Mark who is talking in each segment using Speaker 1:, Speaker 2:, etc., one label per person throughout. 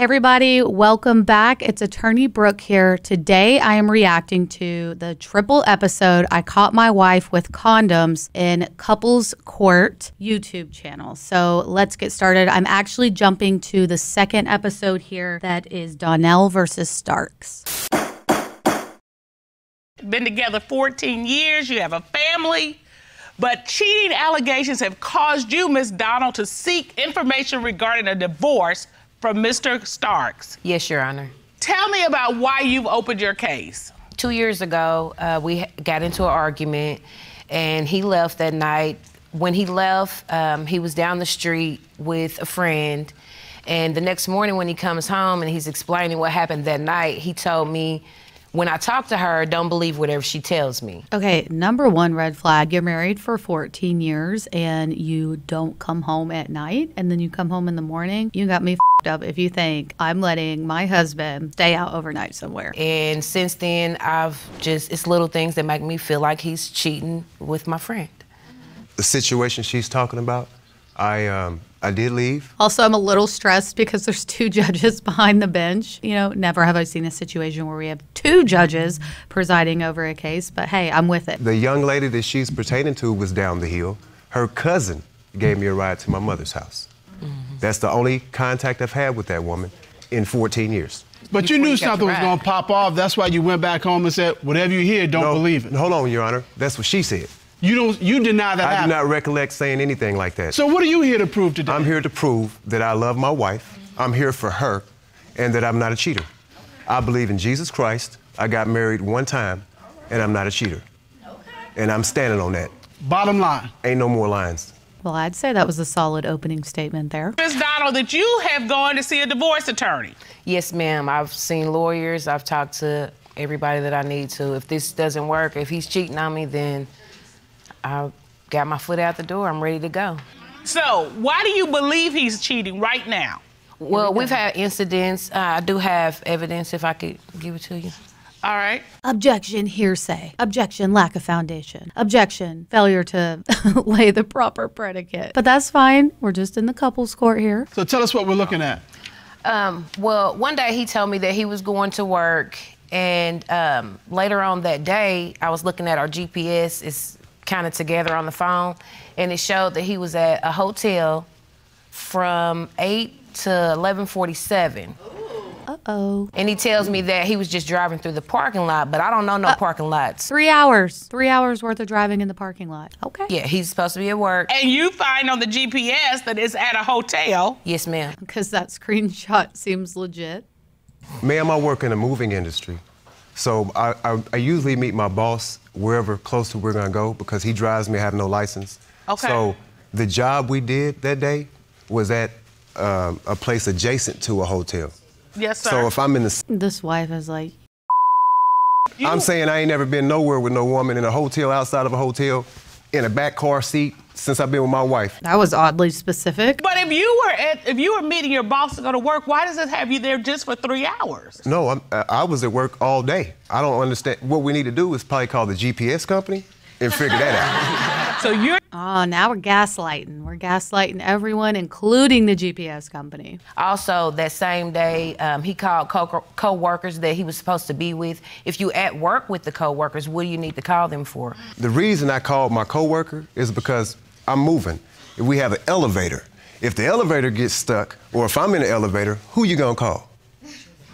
Speaker 1: Everybody, welcome back. It's Attorney Brooke here. Today, I am reacting to the triple episode I Caught My Wife with Condoms in Couples Court YouTube channel. So let's get started. I'm actually jumping to the second episode here that is Donnell versus Starks.
Speaker 2: Been together 14 years, you have a family. But cheating allegations have caused you, Miss Donald, to seek information regarding a divorce from Mr. Starks.
Speaker 3: Yes, Your Honor.
Speaker 2: Tell me about why you've opened your case.
Speaker 3: Two years ago, uh, we got into an argument, and he left that night. When he left, um, he was down the street with a friend. And the next morning, when he comes home and he's explaining what happened that night, he told me, when I talk to her, don't believe whatever she tells me.
Speaker 1: Okay, number one red flag you're married for 14 years and you don't come home at night and then you come home in the morning. You got me up if you think I'm letting my husband stay out overnight somewhere.
Speaker 3: And since then, I've just, it's little things that make me feel like he's cheating with my friend.
Speaker 4: The situation she's talking about, I, um, I did leave.
Speaker 1: Also, I'm a little stressed because there's two judges behind the bench. You know, never have I seen a situation where we have two judges presiding over a case, but hey, I'm with it.
Speaker 4: The young lady that she's pertaining to was down the hill. Her cousin gave me a ride to my mother's house. Mm-hmm. That's the only contact I've had with that woman in 14 years.
Speaker 5: But you knew something was going to pop off. That's why you went back home and said, whatever you hear, don't
Speaker 4: no,
Speaker 5: believe it.
Speaker 4: Hold on, Your Honor. That's what she said.
Speaker 5: You don't. You deny that.
Speaker 4: I
Speaker 5: happened.
Speaker 4: do not recollect saying anything like that.
Speaker 5: So what are you here to prove today?
Speaker 4: I'm here to prove that I love my wife. I'm here for her, and that I'm not a cheater. I believe in Jesus Christ. I got married one time, and I'm not a cheater. And I'm standing on that.
Speaker 5: Bottom line.
Speaker 4: Ain't no more lines.
Speaker 1: Well, I'd say that was a solid opening statement there.
Speaker 2: Ms. Donald, that you have gone to see a divorce attorney.
Speaker 3: Yes, ma'am. I've seen lawyers. I've talked to everybody that I need to. If this doesn't work, if he's cheating on me, then I got my foot out the door. I'm ready to go.
Speaker 2: So, why do you believe he's cheating right now?
Speaker 3: Well, we've had incidents. Uh, I do have evidence if I could give it to you.
Speaker 2: All right.
Speaker 1: Objection, hearsay. Objection, lack of foundation. Objection, failure to lay the proper predicate. But that's fine. We're just in the couples court here.
Speaker 5: So tell us what we're looking at.
Speaker 3: Um, well, one day he told me that he was going to work, and um, later on that day, I was looking at our GPS. It's kind of together on the phone, and it showed that he was at a hotel from 8 to 11:47.
Speaker 1: Uh-oh.
Speaker 3: And he tells me that he was just driving through the parking lot, but I don't know no uh, parking lots.
Speaker 1: Three hours. Three hours worth of driving in the parking lot. Okay.
Speaker 3: Yeah, he's supposed to be at work.
Speaker 2: And you find on the GPS that it's at a hotel.
Speaker 3: Yes, ma'am.
Speaker 1: Because that screenshot seems legit.
Speaker 4: Ma'am, I work in the moving industry. So I, I, I, usually meet my boss wherever close to where we're gonna go because he drives me. I have no license.
Speaker 2: Okay.
Speaker 4: So the job we did that day was at um, a place adjacent to a hotel.
Speaker 2: Yes, sir.
Speaker 4: So if I'm in the
Speaker 1: this wife is like.
Speaker 4: You... I'm saying I ain't never been nowhere with no woman in a hotel outside of a hotel in a back car seat since I've been with my wife.
Speaker 1: That was oddly specific.
Speaker 2: But if you were at, if you were meeting your boss to go to work, why does it have you there just for three hours?
Speaker 4: No, I'm, I was at work all day. I don't understand. What we need to do is probably call the GPS company and figure that out.
Speaker 2: so you're.
Speaker 1: Oh, now we're gaslighting. We're gaslighting everyone, including the GPS company.
Speaker 3: Also, that same day, um, he called co- co-workers that he was supposed to be with. If you at work with the co-workers, what do you need to call them for?
Speaker 4: The reason I called my co-worker is because I'm moving. If we have an elevator, if the elevator gets stuck, or if I'm in the elevator, who you gonna call?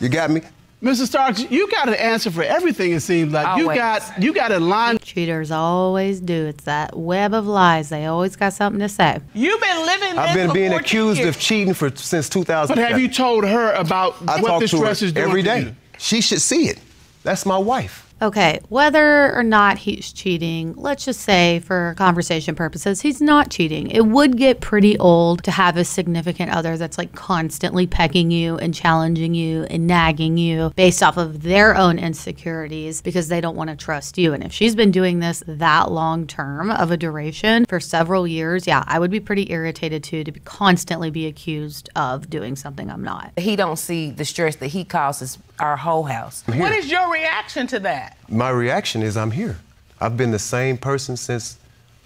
Speaker 4: You got me?
Speaker 5: Mr. Starks, you got an answer for everything. It seems like
Speaker 3: always.
Speaker 5: you got you got a line.
Speaker 1: Cheaters always do. It's that web of lies. They always got something to say.
Speaker 2: You've been living.
Speaker 4: I've been being accused years. of cheating for since 2000.
Speaker 5: But have you told her about
Speaker 4: I
Speaker 5: what this dress is doing
Speaker 4: every day? She should see it. That's my wife.
Speaker 1: Okay, whether or not he's cheating, let's just say for conversation purposes, he's not cheating. It would get pretty old to have a significant other that's like constantly pecking you and challenging you and nagging you based off of their own insecurities because they don't want to trust you. And if she's been doing this that long term of a duration for several years, yeah, I would be pretty irritated too to be constantly be accused of doing something I'm not.
Speaker 3: He don't see the stress that he causes our whole house.
Speaker 2: What is your reaction to that?
Speaker 4: My reaction is I'm here. I've been the same person since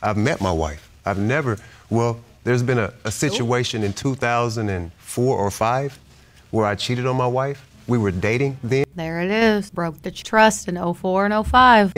Speaker 4: I've met my wife. I've never, well, there's been a, a situation in 2004 or 5 where I cheated on my wife. We were dating then.
Speaker 1: There it is. Broke the trust in 04 and 05.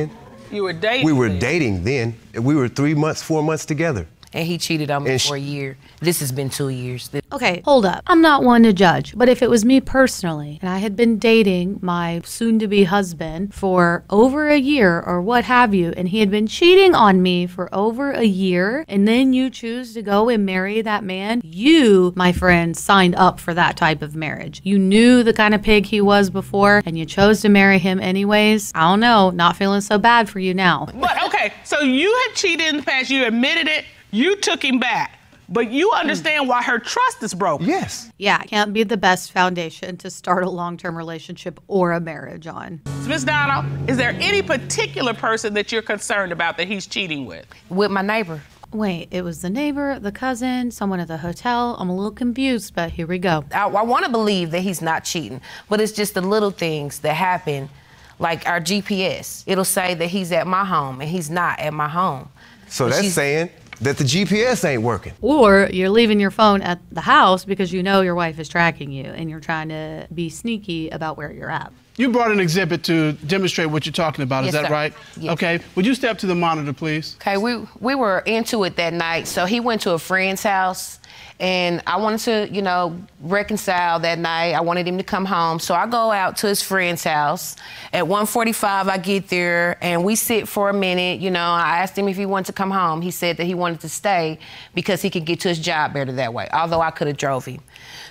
Speaker 2: You were dating.
Speaker 4: We were
Speaker 2: then.
Speaker 4: dating then. We were three months, four months together.
Speaker 3: And he cheated on me
Speaker 4: And
Speaker 3: for a year. This has been two years.
Speaker 1: Okay, hold up. I'm not one to judge, but if it was me personally and I had been dating my soon to be husband for over a year or what have you, and he had been cheating on me for over a year, and then you choose to go and marry that man, you, my friend, signed up for that type of marriage. You knew the kind of pig he was before, and you chose to marry him anyways. I don't know, not feeling so bad for you now.
Speaker 2: But okay, so you had cheated in the past. You admitted it. You took him back. But you hmm. understand why her trust is broken.
Speaker 4: Yes.
Speaker 1: Yeah, can't be the best foundation to start a long term relationship or a marriage on.
Speaker 2: Miss Donald, is there any particular person that you're concerned about that he's cheating with?
Speaker 3: with my neighbor.
Speaker 1: Wait, it was the neighbor, the cousin, someone at the hotel. I'm a little confused, but here we go.
Speaker 3: I, I want to believe that he's not cheating, but it's just the little things that happen, like our GPS. It'll say that he's at my home and he's not at my home.
Speaker 4: So
Speaker 3: But
Speaker 4: that's
Speaker 3: she's-
Speaker 4: saying that the GPS ain't working.
Speaker 1: Or you're leaving your phone at the house because you know your wife is tracking you and you're trying to be sneaky about where you're at.
Speaker 5: You brought an exhibit to demonstrate what you're talking about. Is
Speaker 3: Yes,
Speaker 5: that
Speaker 3: sir.
Speaker 5: right?
Speaker 3: Yes.
Speaker 5: Okay. Would you step to the monitor, please?
Speaker 3: Okay, we we were into it that night. So he went to a friend's house, and I wanted to, you know, reconcile that night. I wanted him to come home, so I go out to his friend's house. At 1:45, I get there, and we sit for a minute. You know, I asked him if he wanted to come home. He said that he wanted to stay because he could get to his job better that way. Although I could have drove him.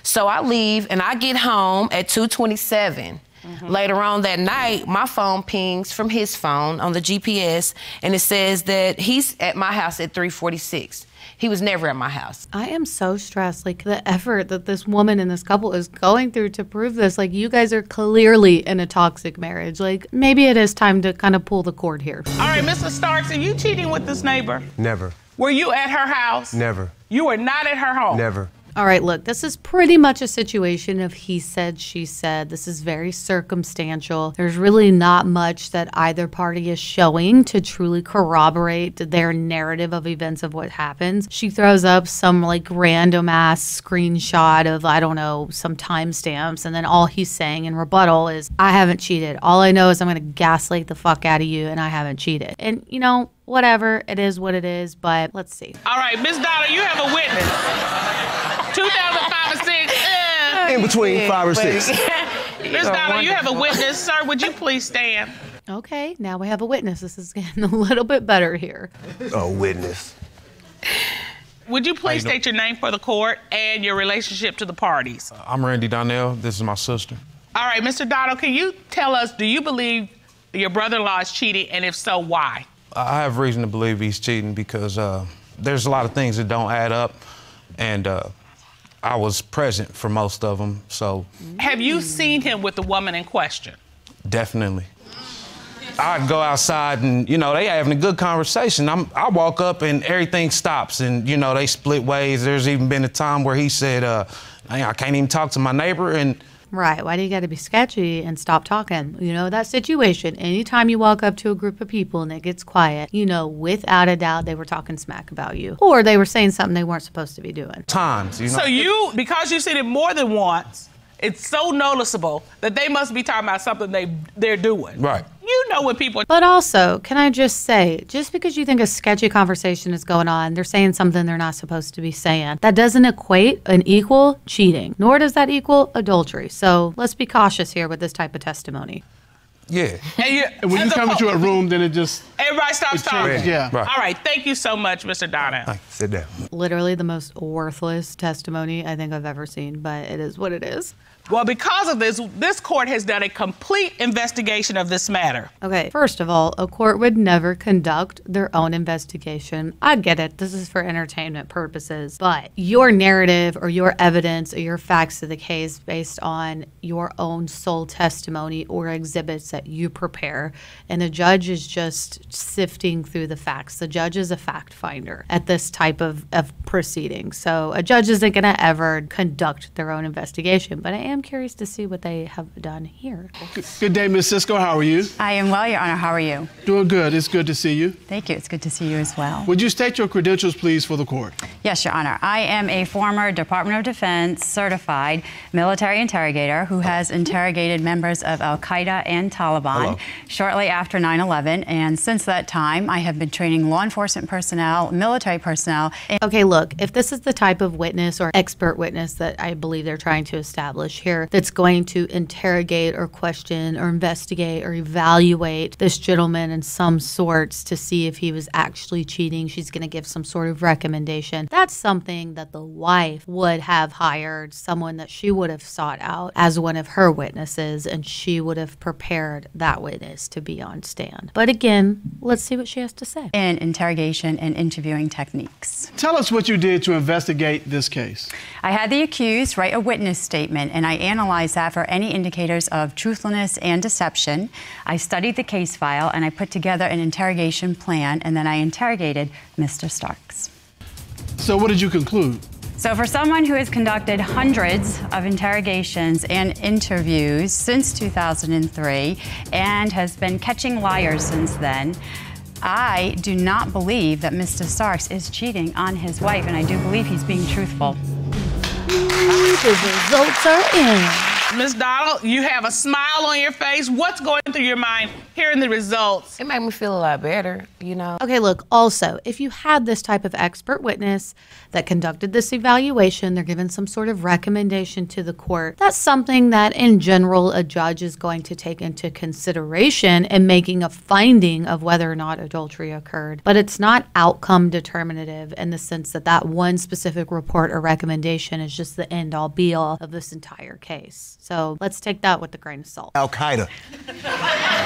Speaker 3: So I leave, and I get home at 2:27. Mm-hmm. Later on that night, my phone pings from his phone on the GPS, and it says that he's at my house at 346. He was never at my house.
Speaker 1: I am so stressed. Like the effort that this woman and this couple is going through to prove this. Like you guys are clearly in a toxic marriage. Like maybe it is time to kind of pull the cord here.
Speaker 2: All right, Mr. Starks, are you cheating with this neighbor?
Speaker 4: Never.
Speaker 2: Were you at her house?
Speaker 4: Never.
Speaker 2: You were not at her home.
Speaker 4: Never.
Speaker 1: All right, look, this is pretty much a situation of he said, she said. This is very circumstantial. There's really not much that either party is showing to truly corroborate their narrative of events of what happens. She throws up some like random ass screenshot of, I don't know, some timestamps, and then all he's saying in rebuttal is, I haven't cheated. All I know is I'm going to gaslight the fuck out of you, and I haven't cheated. And, you know, whatever, it is what it is, but let's see.
Speaker 2: All right, Miss Donna, you have a witness. 2005 and 6. eh.
Speaker 4: In between five or six.
Speaker 2: Miss Donna, you have a witness. Sir, would you please stand?
Speaker 1: Okay, now we have a witness. This is getting a little bit better here.
Speaker 4: A witness.
Speaker 2: Would you please state your name for the court and your relationship to the parties?
Speaker 6: I'm Randy Donnell. This is my sister.
Speaker 2: All right, Mr. Donald, can you tell us, do you believe your brother-in-law is cheating, and if so, why?
Speaker 6: I have reason to believe he's cheating because uh, there's a lot of things that don't add up, and uh, I was present for most of them, so
Speaker 2: Have you seen him with the woman in question?
Speaker 6: definitely. I'd go outside and you know they having a good conversation. I'm, I walk up and everything stops and you know they split ways. There's even been a time where he said, uh, "I can't even talk to my neighbor," and
Speaker 1: Right. Why do you got to be sketchy and stop talking? You know, that situation, anytime you walk up to a group of people and it gets quiet, you know, without a doubt, they were talking smack about you or they were saying something they weren't supposed to be doing.
Speaker 6: times, you know.
Speaker 2: So you, because you've seen it more than once, it's so noticeable that they must be talking about something they they're doing.
Speaker 6: Right.
Speaker 2: You know when people.
Speaker 1: But also, can I just say, just because you think a sketchy conversation is going on, they're saying something they're not supposed to be saying, that doesn't equate an equal cheating, nor does that equal adultery. So let's be cautious here with this type of testimony.
Speaker 6: Yeah.
Speaker 2: And, you,
Speaker 5: And when you
Speaker 2: as
Speaker 5: come into a room, then it just
Speaker 2: everybody stops talking.
Speaker 5: Yeah.
Speaker 6: Right.
Speaker 2: All right, thank you so much, Mr. Donna. Donnell.
Speaker 4: Sit down.
Speaker 1: Literally the most worthless testimony I think I've ever seen, but it is what it is.
Speaker 2: Well, because of this, this court has done a complete investigation of this matter.
Speaker 1: Okay, first of all, a court would never conduct their own investigation. I get it. This is for entertainment purposes. But your narrative or your evidence or your facts of the case based on your own sole testimony or exhibits that you prepare, and a judge is just sifting through the facts. The judge is a fact finder at this type of, of proceeding. So a judge isn't going to ever conduct their own investigation, but I am curious to see what they have done here.
Speaker 5: Good day, Ms. Cisco. How are you?
Speaker 7: I am well, Your Honor. How are you?
Speaker 5: Doing good. It's good to see you.
Speaker 7: Thank you. It's good to see you as well.
Speaker 5: Would you state your credentials, please, for the court?
Speaker 7: Yes, Your Honor. I am a former Department of Defense certified military interrogator who has interrogated members of Al Qaeda and Taliban
Speaker 4: Hello.
Speaker 7: shortly after 9 11. And since that time, I have been training law enforcement personnel, military personnel. and-
Speaker 1: Okay, look, if this is the type of witness or expert witness that I believe they're trying to establish here that's going to interrogate or question or investigate or evaluate this gentleman in some sorts to see if he was actually cheating, she's going to give some sort of recommendation. That's something that the wife would have hired someone that she would have sought out as one of her witnesses and she would have prepared that witness to be on stand. But again, let's see what she has to say.
Speaker 7: And interrogation and interviewing techniques.
Speaker 5: Tell us what you did to investigate this case.
Speaker 7: I had the accused write a witness statement and I analyzed that for any indicators of truthfulness and deception. I studied the case file and I put together an interrogation plan and then I interrogated Mr. Starks.
Speaker 5: So, what did you conclude?
Speaker 7: So, for someone who has conducted hundreds of interrogations and interviews since 2003 and has been catching liars since then, I do not believe that Mr. Starks is cheating on his wife, and I do believe he's being truthful.
Speaker 1: The results are in.
Speaker 2: Ms. Donald, you have a smile on your face. What's going through your mind hearing the results?
Speaker 3: It made me feel a lot better, you know.
Speaker 1: Okay, look, also, if you had this type of expert witness that conducted this evaluation, they're given some sort of recommendation to the court. That's something that, in general, a judge is going to take into consideration in making a finding of whether or not adultery occurred. But it's not outcome determinative in the sense that that one specific report or recommendation is just the end all be all of this entire case. So let's take that with a grain of salt.
Speaker 4: Al Qaeda.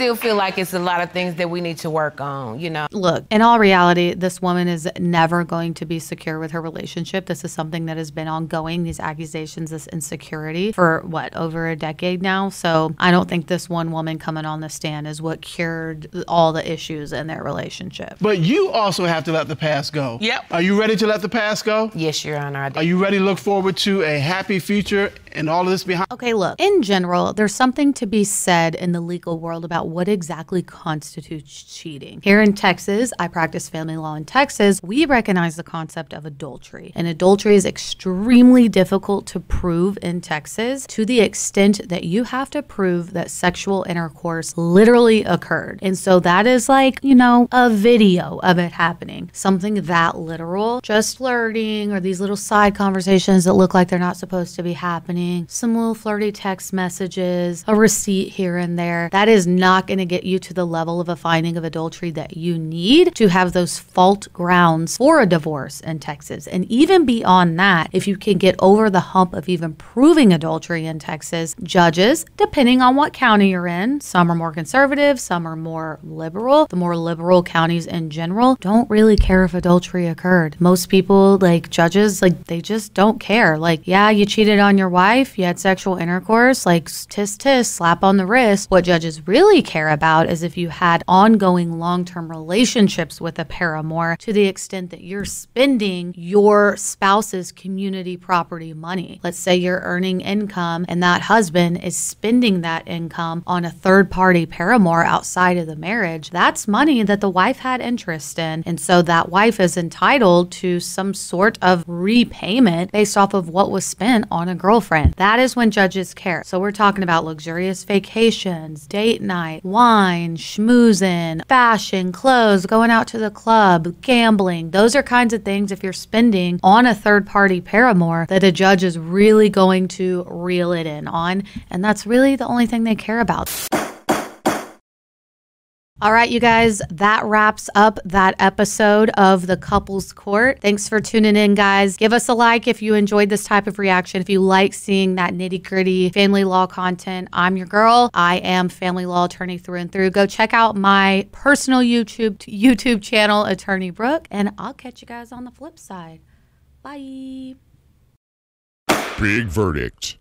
Speaker 3: I still feel like it's a lot of things that we need to work on, you know.
Speaker 1: Look, in all reality, this woman is never going to be secure with her relationship. This is something that has been ongoing, these accusations, this insecurity for what, over a decade now. So I don't think this one woman coming on the stand is what cured all the issues in their relationship.
Speaker 5: But you also have to let the past go.
Speaker 2: Yep.
Speaker 5: Are you ready to let the past go?
Speaker 3: Yes, Your Honor, I
Speaker 5: Are you ready to look forward to a happy future and all of this behind?
Speaker 1: Okay, look, in general, there's something to be said in the legal world about what exactly constitutes cheating. Here in Texas, I practice family law in Texas. We recognize the concept of adultery. And adultery is extremely difficult to prove in Texas to the extent that you have to prove that sexual intercourse literally occurred. And so that is like, you know, a video of it happening, something that literal, just flirting or these little side conversations that look like they're not supposed to be happening, some little flirty text messages, a receipt here and there. That is not going to get you to the level of a finding of adultery that you need to have those fault grounds for a divorce in Texas. And even beyond that, if you can get over the hump of even proving adultery in Texas, judges, depending on what county you're in, some are more conservative, some are more liberal. The more liberal counties in general don't really care if adultery occurred. Most people, like judges, like they just don't care. Like, yeah, you cheated on your wife, you had sexual intercourse, like tis tis, slap on the wrist. What judges really care about is if you had ongoing long term relationships with a paramour to the extent that you're spending your spouse's community property money. Let's say you're earning income and that husband is spending that income on a third party paramour outside of the marriage. That's money that the wife had interest in. And so that wife is entitled to some sort of repayment based off of what was spent on a girlfriend. That is when judges care. So we're talking about luxurious vacations, date night, wine, schmoozing, fashion, clothes, going out to the club, gambling. Those are kinds of things if you're spending on a third party paramour that a judge is really going to reel it in on. And that's really the only thing they care about. All right, you guys, that wraps up that episode of The Couples Court. Thanks for tuning in, guys. Give us a like if you enjoyed this type of reaction. If you like seeing that nitty gritty family law content, I'm your girl. I am family law attorney through and through. Go check out my personal YouTube YouTube channel, Attorney Brooke, and I'll catch you guys on the flip side. Bye.
Speaker 8: Big verdict.